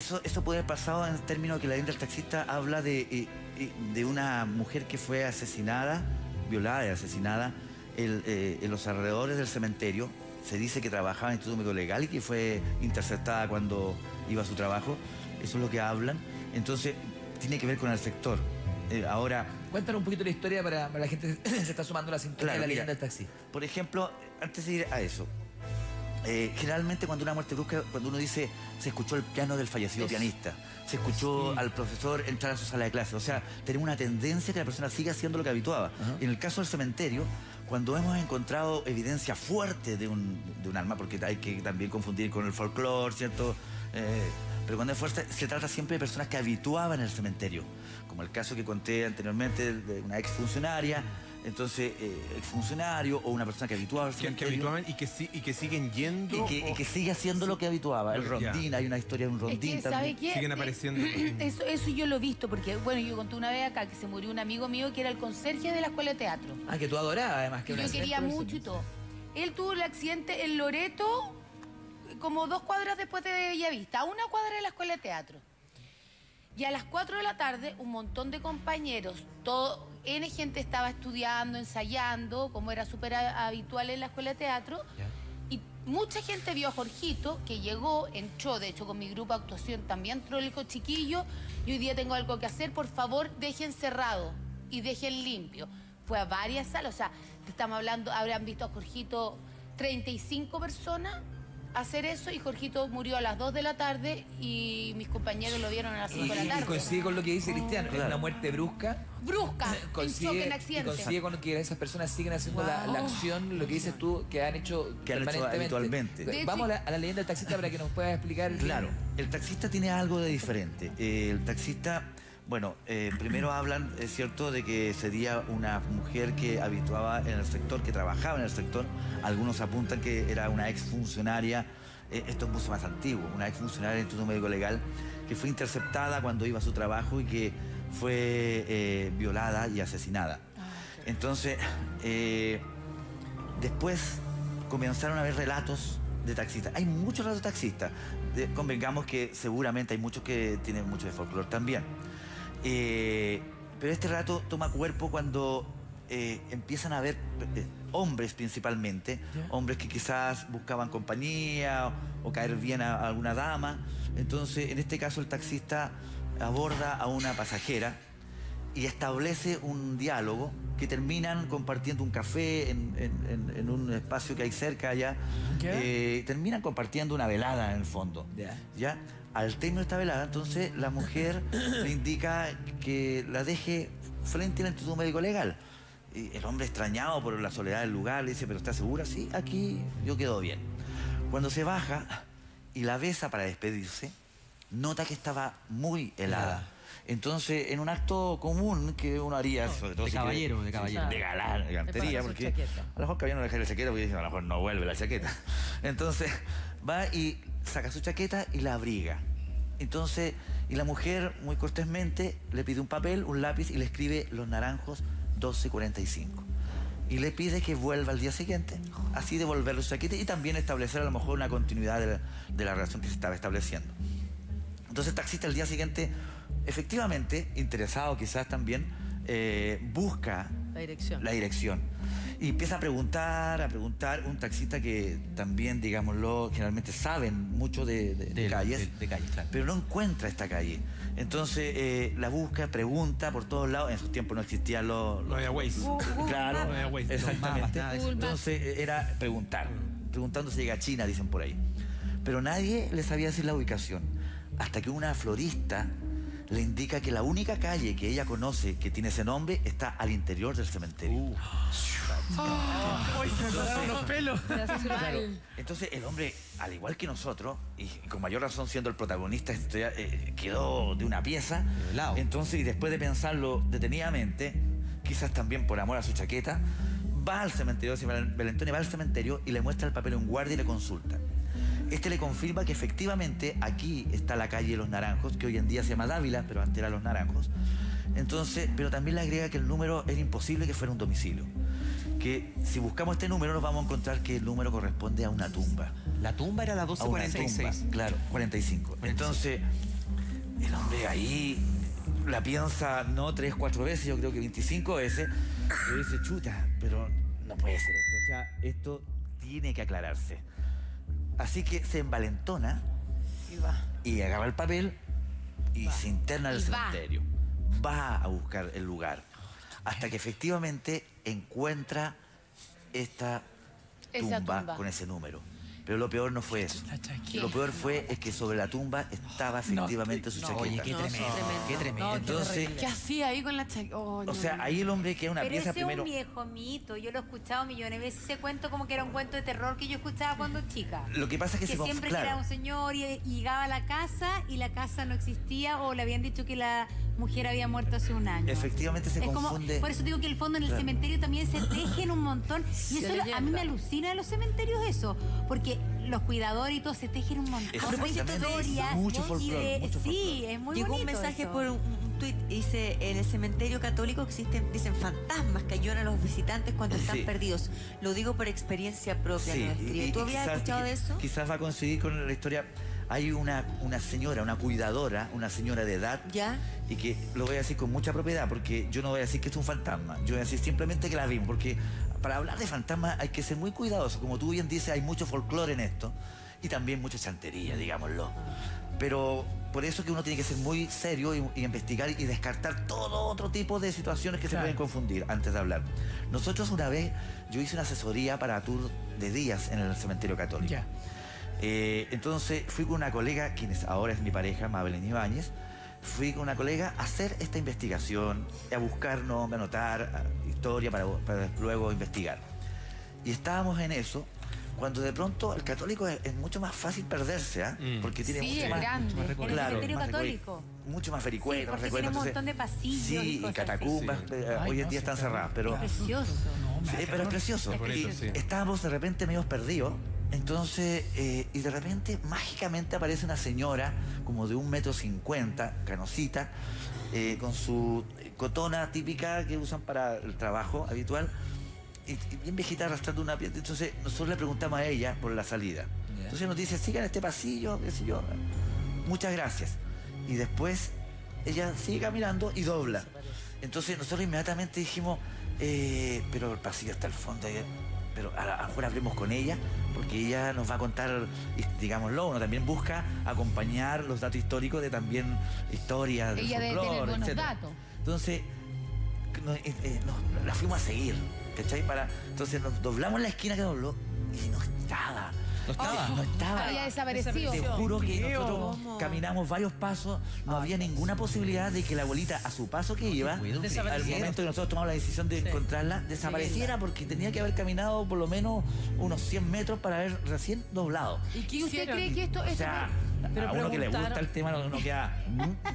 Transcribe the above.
Eso, eso puede haber pasado en términos que la leyenda del taxista habla de, eh, eh, de una mujer que fue asesinada, violada y asesinada el, eh, en los alrededores del cementerio. Se dice que trabajaba en el Instituto Médico Legal y que fue interceptada cuando iba a su trabajo. Eso es lo que hablan. Entonces, tiene que ver con el sector. Eh, ahora, Cuéntanos un poquito la historia para, para la gente que se está sumando a la Claro, de la leyenda del taxi. Por ejemplo, antes de ir a eso, eh, generalmente cuando una muerte brusca, cuando uno dice se escuchó el piano del fallecido pianista, se escuchó al profesor entrar a su sala de clase, o sea, tenemos una tendencia que la persona siga haciendo lo que habituaba. Ajá. En el caso del cementerio, cuando hemos encontrado evidencia fuerte de un, de un alma, porque hay que también confundir con el folclore, ¿cierto? Eh, pero cuando es fuerte, se trata siempre de personas que habituaban el cementerio, como el caso que conté anteriormente de una exfuncionaria, entonces, eh, exfuncionario o una persona que habituaba al Que, que habituaban y que, si- y que siguen yendo. Y que, y o- que sigue haciendo lo que habituaba. El Ya. rondín, hay una historia de un Es rondín que, ¿sabe también. qué? Siguen Eh, apareciendo. Eso, eso yo lo he visto, porque, bueno, yo conté una vez acá que se murió un amigo mío que era el conserje de la escuela de teatro. Ah, que tú adorabas además. Que yo quería mucho y todo. Él tuvo el accidente en Loreto, como dos cuadras después de Bellavista, a una cuadra de la escuela de teatro. Y a las 4 de la tarde, un montón de compañeros, todo, N gente estaba estudiando, ensayando, como era súper habitual en la escuela de teatro. Y mucha gente vio a Jorgito, que llegó, entró, de hecho, con mi grupo de actuación también, dijo, chiquillo, y hoy día tengo algo que hacer, por favor, dejen cerrado y dejen limpio. Fue a varias salas, o sea, te estamos hablando, habrán visto a Jorgito 35 personas hacer eso, y Jorgito murió a las 2 de la tarde, y mis compañeros lo vieron a las 5 Y, de la y- y tarde. coincide con lo que dice Cristiano, es Claro. una muerte brusca. Brusca, en y accidente. coincide con que esas personas siguen haciendo la, Wow. la acción, lo que dices tú, que han hecho Que han hecho habitualmente. Vamos a la, a la leyenda del taxista para que nos puedas explicar. Claro, el taxista tiene algo de diferente. El taxista, bueno, eh, primero hablan, es cierto, de que sería una mujer que habituaba en el sector, que trabajaba en el sector. Algunos apuntan que era una exfuncionaria, eh, esto es mucho más antiguo, una exfuncionaria del Instituto Médico Legal, que fue interceptada cuando iba a su trabajo y que fue eh, violada y asesinada. Entonces, eh, después comenzaron a haber relatos de taxistas. Hay muchos relatos de taxistas. De- convengamos que seguramente hay muchos que tienen mucho de folclore también. Eh, pero este relato toma cuerpo cuando eh, empiezan a haber eh, hombres principalmente, hombres que quizás buscaban compañía o, o caer bien a, a alguna dama. Entonces, en este caso, el taxista aborda a una pasajera y establece un diálogo que terminan compartiendo un café en, en- en- en un espacio que hay cerca allá. Terminan compartiendo una velada en el fondo. ¿Ya? Al término de esta velada, entonces la mujer le indica que la deje frente al Instituto Médico Legal. Y el hombre extrañado por la soledad del lugar le dice, ¿pero está segura? Sí, aquí yo quedo bien. Cuando se baja y la besa para despedirse, nota que estaba muy helada. Entonces, en un acto común que uno haría, sobre todo de si caballero, quiere- de caballero. de galán, de su porque a lo mejor caballero no deja la chaqueta porque dice, a lo mejor no vuelve la chaqueta. Entonces, va y saca su chaqueta y la abriga. Entonces, y la mujer, muy cortésmente, le pide un papel, un lápiz y le escribe Los Naranjos 1245. Y le pide que vuelva al día siguiente, así devolverle su chaqueta y también establecer a lo mejor una continuidad de la, de la relación que se estaba estableciendo. Entonces el taxista el día siguiente, efectivamente, interesado quizás también, eh, busca La dirección. la dirección. Y empieza a preguntar, a preguntar, un taxista que también, digámoslo, generalmente saben mucho de, de- de De- calles, de- de calles, claro. pero no encuentra esta calle. Entonces eh, la busca, pregunta por todos lados. En esos tiempos no existían los... No había Waze. Claro, No había Waze, exactamente. Entonces eh, era preguntar, preguntando si llega a China, dicen por ahí. Pero nadie le sabía decir la ubicación, hasta que una florista le indica que la única calle que ella conoce que tiene ese nombre está al interior del cementerio. Claro. Entonces el hombre, al igual que nosotros, y con mayor razón siendo el protagonista, este, eh, quedó de una pieza. Entonces, y después de pensarlo detenidamente, quizás también por amor a su chaqueta, va al cementerio, si Belentone va al cementerio y le muestra el papel a un guardia y le consulta. Este le confirma que efectivamente aquí está la calle Los Naranjos, que hoy en día se llama Dávila, pero antes era Los Naranjos. Entonces, pero también le agrega que el número era imposible que fuera un domicilio. Que si buscamos este número nos vamos a encontrar que el número corresponde a una tumba. La tumba era la A una 1246. tumba, claro, 45. Entonces, el hombre ahí la piensa no tres, cuatro veces, yo creo que 25 veces, y dice, chuta, pero no puede ser esto. O sea, esto tiene que aclararse. Así que se envalentona Y va. y agarra el papel y se interna al Y va. cementerio. Va a buscar el lugar. Hasta que efectivamente encuentra esta tumba. con ese número. Pero lo peor no fue eso. La chaqueta. Lo peor fue es que sobre la tumba estaba efectivamente su No, chaqueta. Oye, qué tremendo. Qué tremendo. Entonces, ¿Qué hacía ahí con la chaqueta? o sea, ahí el hombre queda una Pero pieza ese primero. es un viejo mito, yo lo he escuchado millones de veces, ese cuento como que era un cuento de terror que yo escuchaba cuando chica. Lo que pasa es que, Que se siempre claro, era un señor y, y llegaba a la casa y la casa no existía o le habían dicho que la mujer había muerto hace un año. efectivamente se es como, confunde. por eso digo que el fondo en el Claro. cementerio también se tejen un montón. Y eso lo- a mí me alucina de los cementerios eso, porque los cuidadores y todo se tejen un montón. Exactamente. de historias Mucho folclore, Sí, es muy Llegó un bonito mensaje eso. por un, un tuit, dice, en el cementerio católico existen, dicen fantasmas que ayudan a los visitantes cuando están Sí. perdidos. Lo digo por experiencia propia, Sí, y- ¿Tú y habías quizás- escuchado de eso? Quizás va a coincidir con la historia. Hay una, una señora, una cuidadora, una señora de edad, ¿Ya? y que lo voy a decir con mucha propiedad, porque yo no voy a decir que es un fantasma, yo voy a decir simplemente que la vimos, porque para hablar de fantasmas hay que ser muy cuidadoso. Como tú bien dices, hay mucho folclore en esto, y también mucha chantería, digámoslo. Pero por eso que uno tiene que ser muy serio y, y investigar y descartar todo otro tipo de situaciones que se pueden confundir antes de hablar. Nosotros una vez, yo hice una asesoría para tour de días en el cementerio católico. Ya. Eh, entonces fui con una colega, quien es- ahora es mi pareja, Mabelén Ibáñez, fui con una colega a hacer esta investigación, a buscar nombres, a anotar a- historia para, para luego investigar. Y estábamos en eso, cuando de pronto el católico es, es mucho más fácil perderse, ¿ah? Mm. Porque tiene Sí, mucho es más... grande. más el recorrido. Claro, cementerio más católico. mucho más Sí, vericuetos, porque recuerdos. tiene un montón de pasillos Sí, y catacumbas. eh, Ay, hoy en no, día están está- cerradas, pero... claro. Precioso. No, pero es precioso. Es bonito, Y sí. Estábamos de repente medio perdidos. Entonces, eh, y de repente, mágicamente aparece una señora, como de un metro cincuenta, canosita, eh, con su cotona típica que usan para el trabajo habitual, y, y bien viejita arrastrando una piedra. Entonces, nosotros le preguntamos a ella por la salida. Entonces nos dice, sigan este pasillo, qué sé yo. Muchas gracias. Y después ella sigue caminando y dobla. Entonces nosotros inmediatamente dijimos, eh, pero el pasillo está al fondo. ahí, Pero a, lo mejor hablemos con ella, porque ella nos va a contar, digámoslo, uno también busca acompañar los datos históricos de también historias del Ella folclore, datos. Entonces, no, eh, eh, nos- la fuimos a seguir, ¿cachai? Para, entonces nos doblamos la esquina que dobló y no estaba. No estaba. No estaba. Había desaparecido. Te juro que Creo. nosotros ¿Cómo? caminamos varios pasos, no había ninguna posibilidad de que la abuelita, a su paso que iba, al momento que nosotros tomamos la decisión de Sí. encontrarla, desapareciera porque tenía que haber caminado por lo menos unos 100 metros para haber recién doblado. ¿Y qué usted cree que esto, O esto sea, Pero a uno que le gusta el tema no, no queda...